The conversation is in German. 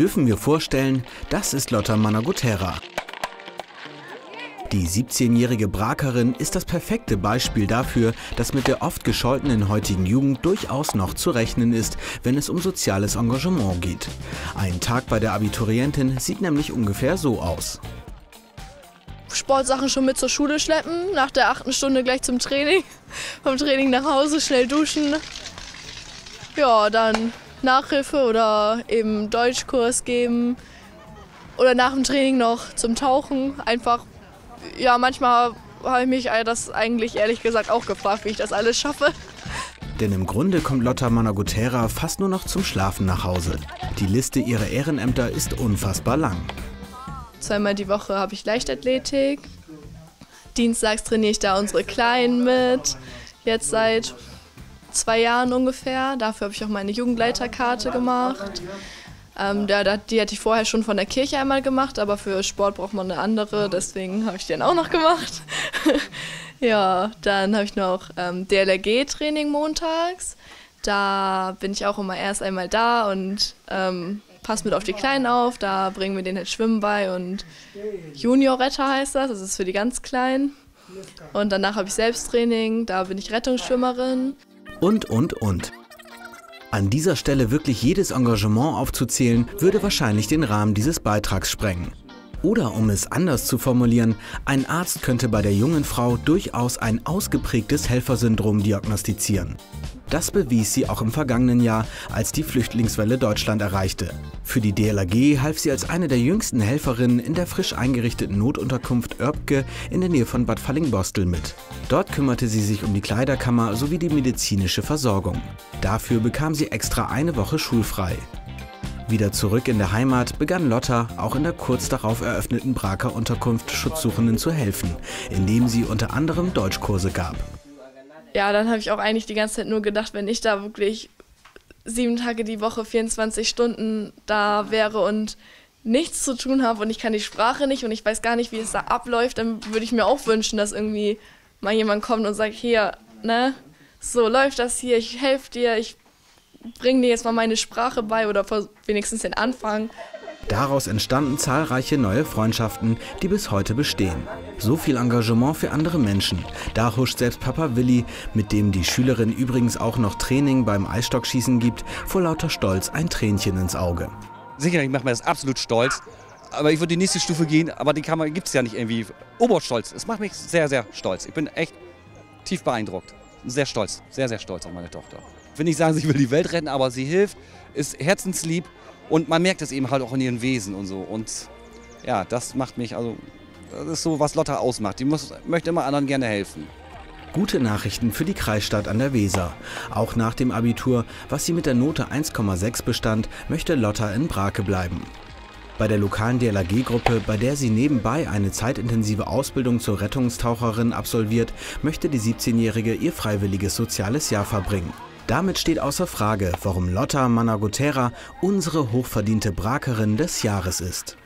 dürfen wir vorstellen, das ist Lotta Managotera. Die 17-jährige Brakerin ist das perfekte Beispiel dafür, dass mit der oft gescholtenen heutigen Jugend durchaus noch zu rechnen ist, wenn es um soziales Engagement geht. Ein Tag bei der Abiturientin sieht nämlich ungefähr so aus. Sportsachen schon mit zur Schule schleppen, nach der achten Stunde gleich zum Training, vom Training nach Hause schnell duschen. Ja, dann Nachhilfe oder eben Deutschkurs geben oder nach dem Training noch zum Tauchen einfach ja, manchmal habe ich mich das eigentlich ehrlich gesagt auch gefragt, wie ich das alles schaffe. Denn im Grunde kommt Lotta Managotera fast nur noch zum Schlafen nach Hause. Die Liste ihrer Ehrenämter ist unfassbar lang. Zweimal die Woche habe ich Leichtathletik. Dienstags trainiere ich da unsere Kleinen mit. Jetzt seit zwei Jahren ungefähr. Dafür habe ich auch meine Jugendleiterkarte gemacht. Ähm, der, die hatte ich vorher schon von der Kirche einmal gemacht, aber für Sport braucht man eine andere, deswegen habe ich den auch noch gemacht. ja, dann habe ich noch ähm, DLRG-Training montags. Da bin ich auch immer erst einmal da und ähm, passe mit auf die Kleinen auf. Da bringen wir denen halt Schwimmen bei und Junior-Retter heißt das, das ist für die ganz Kleinen. Und danach habe ich Selbsttraining, da bin ich Rettungsschwimmerin. Und, und, und. An dieser Stelle wirklich jedes Engagement aufzuzählen, würde wahrscheinlich den Rahmen dieses Beitrags sprengen. Oder um es anders zu formulieren, ein Arzt könnte bei der jungen Frau durchaus ein ausgeprägtes Helfersyndrom diagnostizieren. Das bewies sie auch im vergangenen Jahr, als die Flüchtlingswelle Deutschland erreichte. Für die DLRG half sie als eine der jüngsten Helferinnen in der frisch eingerichteten Notunterkunft Oerbke in der Nähe von Bad Fallingbostel mit. Dort kümmerte sie sich um die Kleiderkammer sowie die medizinische Versorgung. Dafür bekam sie extra eine Woche schulfrei. Wieder zurück in der Heimat begann Lotta auch in der kurz darauf eröffneten Braker Unterkunft Schutzsuchenden zu helfen, indem sie unter anderem Deutschkurse gab. Ja, dann habe ich auch eigentlich die ganze Zeit nur gedacht, wenn ich da wirklich sieben Tage die Woche, 24 Stunden da wäre und nichts zu tun habe und ich kann die Sprache nicht und ich weiß gar nicht, wie es da abläuft, dann würde ich mir auch wünschen, dass irgendwie mal jemand kommt und sagt, hier, ne, so läuft das hier, ich helfe dir, ich bringe dir jetzt mal meine Sprache bei oder wenigstens den Anfang. Daraus entstanden zahlreiche neue Freundschaften, die bis heute bestehen. So viel Engagement für andere Menschen. Da huscht selbst Papa Willi, mit dem die Schülerin übrigens auch noch Training beim Eisstockschießen gibt, vor lauter Stolz ein Tränchen ins Auge. Sicherlich macht mir das absolut stolz. Aber ich würde die nächste Stufe gehen, aber die Kamera gibt es ja nicht irgendwie. Oberstolz. Es macht mich sehr, sehr stolz. Ich bin echt tief beeindruckt. Sehr stolz. Sehr, sehr stolz auf meine Tochter. Ich will nicht sagen, sie will die Welt retten, aber sie hilft, ist herzenslieb und man merkt es eben halt auch in ihrem Wesen und so. Und ja, das macht mich, also, das ist so, was Lotta ausmacht. Die muss, möchte immer anderen gerne helfen. Gute Nachrichten für die Kreisstadt an der Weser. Auch nach dem Abitur, was sie mit der Note 1,6 bestand, möchte Lotta in Brake bleiben. Bei der lokalen DLAG-Gruppe, bei der sie nebenbei eine zeitintensive Ausbildung zur Rettungstaucherin absolviert, möchte die 17-Jährige ihr freiwilliges soziales Jahr verbringen. Damit steht außer Frage, warum Lotta Managotera unsere hochverdiente Brakerin des Jahres ist.